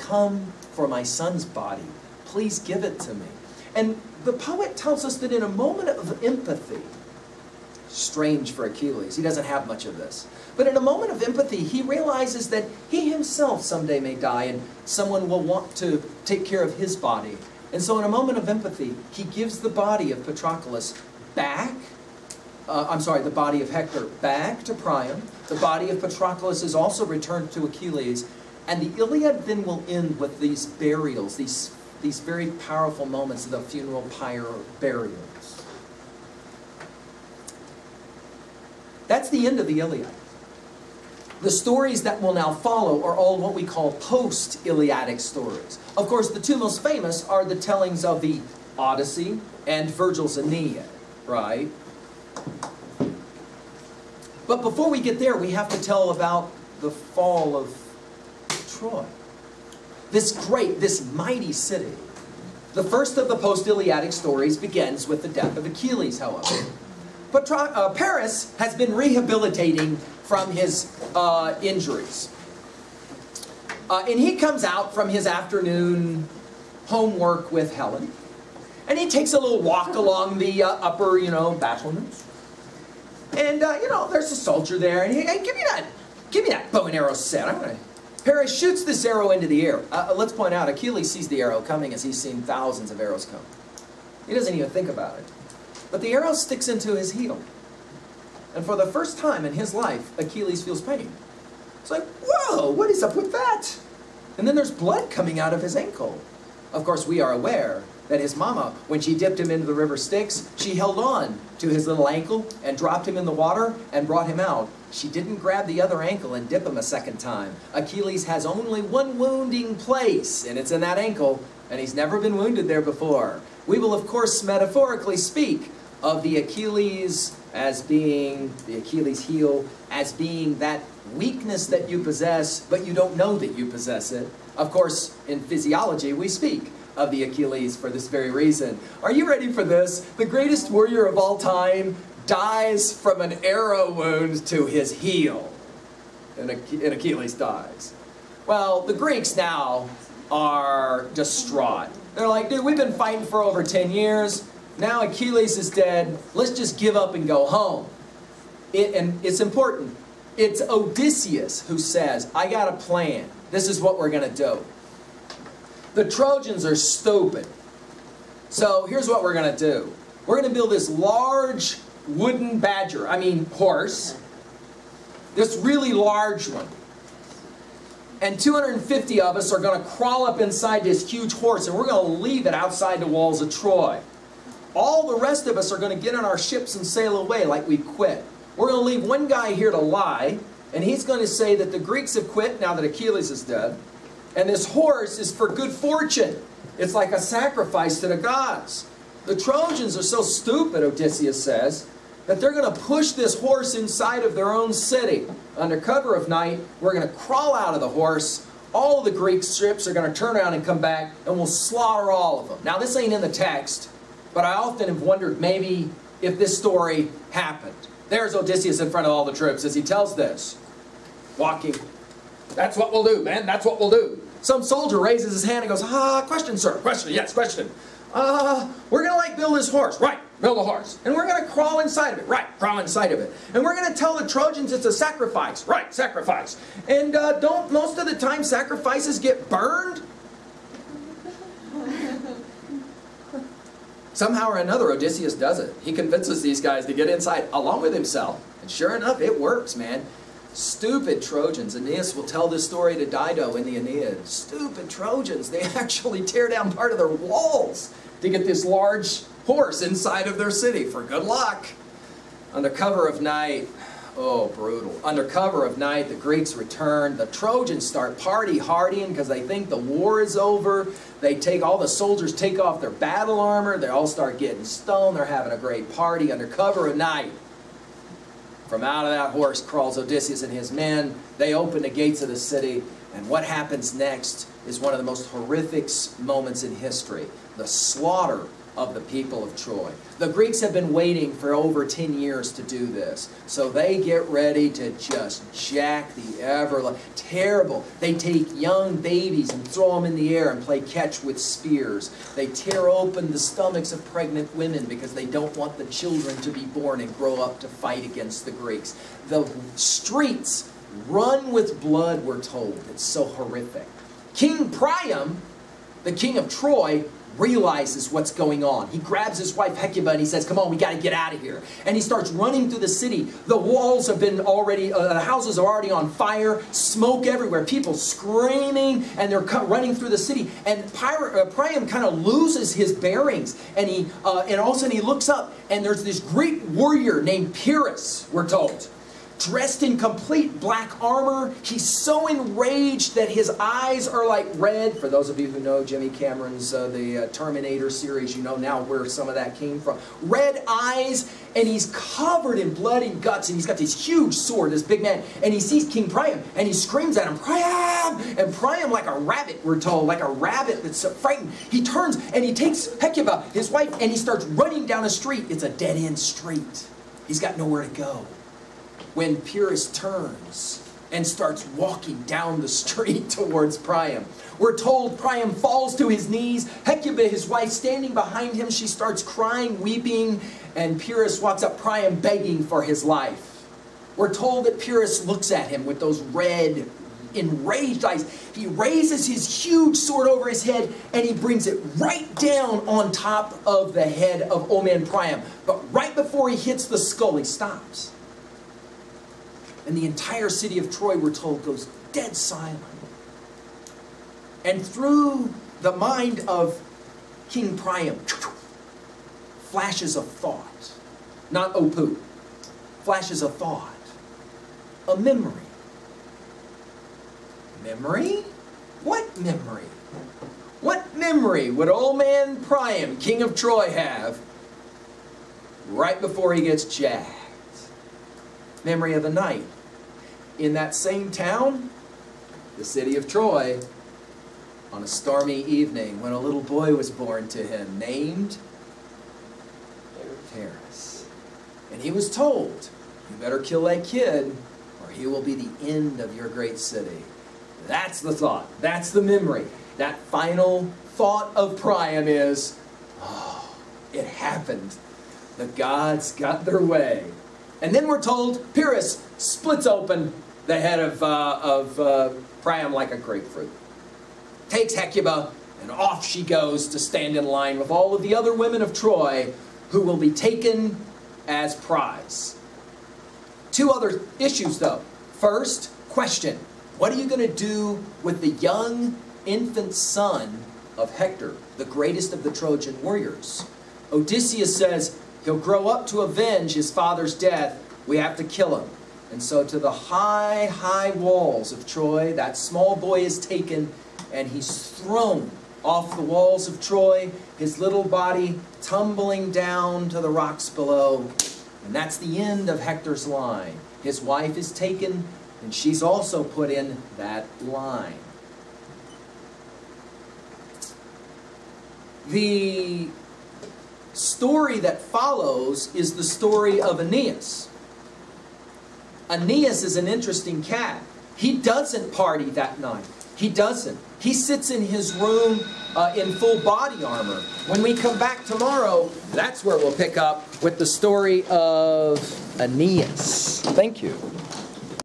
come for my son's body. Please give it to me. And the poet tells us that in a moment of empathy, strange for Achilles, he doesn't have much of this. But in a moment of empathy, he realizes that he himself someday may die and someone will want to take care of his body. And so in a moment of empathy, he gives the body of Patroclus back, uh, I'm sorry, the body of Hector back to Priam. The body of Patroclus is also returned to Achilles. And the Iliad then will end with these burials, these, these very powerful moments of the funeral pyre burials. That's the end of the Iliad. The stories that will now follow are all what we call post-Iliadic stories. Of course, the two most famous are the tellings of the Odyssey and Virgil's Aeneid, right? But before we get there, we have to tell about the fall of Troy. This great, this mighty city. The first of the post-Iliadic stories begins with the death of Achilles, however. But uh, Paris has been rehabilitating from his uh, injuries. Uh, and he comes out from his afternoon homework with Helen. And he takes a little walk along the uh, upper, you know, battlements. And, uh, you know, there's a soldier there. And he, hey, give me that, give me that bow and arrow set. I'm going to Paris shoots this arrow into the air. Uh, uh, let's point out, Achilles sees the arrow coming as he's seen thousands of arrows come. He doesn't even think about it. But the arrow sticks into his heel. And for the first time in his life, Achilles feels pain. It's like, whoa, what is up with that? And then there's blood coming out of his ankle. Of course, we are aware that his mama, when she dipped him into the river Styx, she held on to his little ankle and dropped him in the water and brought him out. She didn't grab the other ankle and dip him a second time. Achilles has only one wounding place, and it's in that ankle, and he's never been wounded there before. We will, of course, metaphorically speak of the Achilles as being, the Achilles heel, as being that weakness that you possess, but you don't know that you possess it. Of course, in physiology, we speak of the Achilles for this very reason. Are you ready for this? The greatest warrior of all time dies from an arrow wound to his heel. And Achilles dies. Well, the Greeks now are distraught. They're like, dude, we've been fighting for over 10 years. Now Achilles is dead. Let's just give up and go home. It, and it's important. It's Odysseus who says, I got a plan. This is what we're going to do. The Trojans are stupid. So here's what we're going to do. We're going to build this large wooden badger, I mean horse, this really large one. And 250 of us are going to crawl up inside this huge horse and we're going to leave it outside the walls of Troy. All the rest of us are going to get on our ships and sail away like we quit. We're going to leave one guy here to lie, and he's going to say that the Greeks have quit now that Achilles is dead. And this horse is for good fortune. It's like a sacrifice to the gods. The Trojans are so stupid, Odysseus says, that they're going to push this horse inside of their own city. Under cover of night, we're going to crawl out of the horse. All the Greek ships are going to turn around and come back, and we'll slaughter all of them. Now, this ain't in the text, but I often have wondered maybe if this story happened. There's Odysseus in front of all the troops as he tells this. Walking. That's what we'll do, man. That's what we'll do. Some soldier raises his hand and goes, ah, question, sir. Question, yes, question. Uh, we're going to like build this horse. Right, build a horse. And we're going to crawl inside of it. Right, crawl inside of it. And we're going to tell the Trojans it's a sacrifice. Right, sacrifice. And uh, don't most of the time sacrifices get burned? Somehow or another, Odysseus does it. He convinces these guys to get inside along with himself. And sure enough, it works, man. Stupid Trojans. Aeneas will tell this story to Dido in the Aeneid. Stupid Trojans. They actually tear down part of their walls to get this large horse inside of their city for good luck. Under cover of night, Oh, brutal. Under cover of night, the Greeks return. The Trojans start party hardying because they think the war is over. They take, all the soldiers take off their battle armor. They all start getting stoned. They're having a great party under cover of night. From out of that horse crawls Odysseus and his men. They open the gates of the city. And what happens next is one of the most horrific moments in history. The slaughter of the people of Troy. The Greeks have been waiting for over 10 years to do this. So they get ready to just jack the ever terrible. They take young babies and throw them in the air and play catch with spears. They tear open the stomachs of pregnant women because they don't want the children to be born and grow up to fight against the Greeks. The streets run with blood, we're told. It's so horrific. King Priam, the king of Troy, realizes what's going on. He grabs his wife Hecuba and he says, come on, we got to get out of here. And he starts running through the city. The walls have been already, uh, the houses are already on fire, smoke everywhere, people screaming, and they're running through the city. And uh, Priam kind of loses his bearings, and he, uh, and all of a sudden he looks up, and there's this Greek warrior named Pyrrhus, we're told dressed in complete black armor. He's so enraged that his eyes are like red. For those of you who know Jimmy Cameron's uh, the uh, Terminator series, you know now where some of that came from. Red eyes, and he's covered in blood and guts, and he's got this huge sword, this big man, and he sees King Priam, and he screams at him, Priam! And Priam, like a rabbit, we're told, like a rabbit that's frightened, he turns and he takes Hecuba, his wife, and he starts running down a street. It's a dead-end street. He's got nowhere to go when Pyrrhus turns and starts walking down the street towards Priam. We're told Priam falls to his knees. Hecuba, his wife, standing behind him, she starts crying, weeping, and Pyrrhus walks up, Priam begging for his life. We're told that Pyrrhus looks at him with those red, enraged eyes. He raises his huge sword over his head and he brings it right down on top of the head of old man Priam. But right before he hits the skull, he stops. And the entire city of Troy, we're told, goes dead silent. And through the mind of King Priam, flashes of thought. Not Opu. Flashes of thought. A memory. Memory? What memory? What memory would old man Priam, king of Troy, have right before he gets jacked? Memory of a night in that same town, the city of Troy, on a stormy evening when a little boy was born to him named Paris. And he was told, you better kill that kid or he will be the end of your great city. That's the thought. That's the memory. That final thought of Priam is, oh, it happened. The gods got their way. And then we're told Pyrrhus splits open the head of, uh, of uh, Priam like a grapefruit. Takes Hecuba, and off she goes to stand in line with all of the other women of Troy who will be taken as prize. Two other issues, though. First, question. What are you going to do with the young infant son of Hector, the greatest of the Trojan warriors? Odysseus says he'll grow up to avenge his father's death. We have to kill him. And so to the high, high walls of Troy, that small boy is taken and he's thrown off the walls of Troy, his little body tumbling down to the rocks below. And that's the end of Hector's line. His wife is taken, and she's also put in that line. The story that follows is the story of Aeneas. Aeneas is an interesting cat. He doesn't party that night. He doesn't. He sits in his room uh, in full body armor. When we come back tomorrow, that's where we'll pick up with the story of Aeneas. Thank you.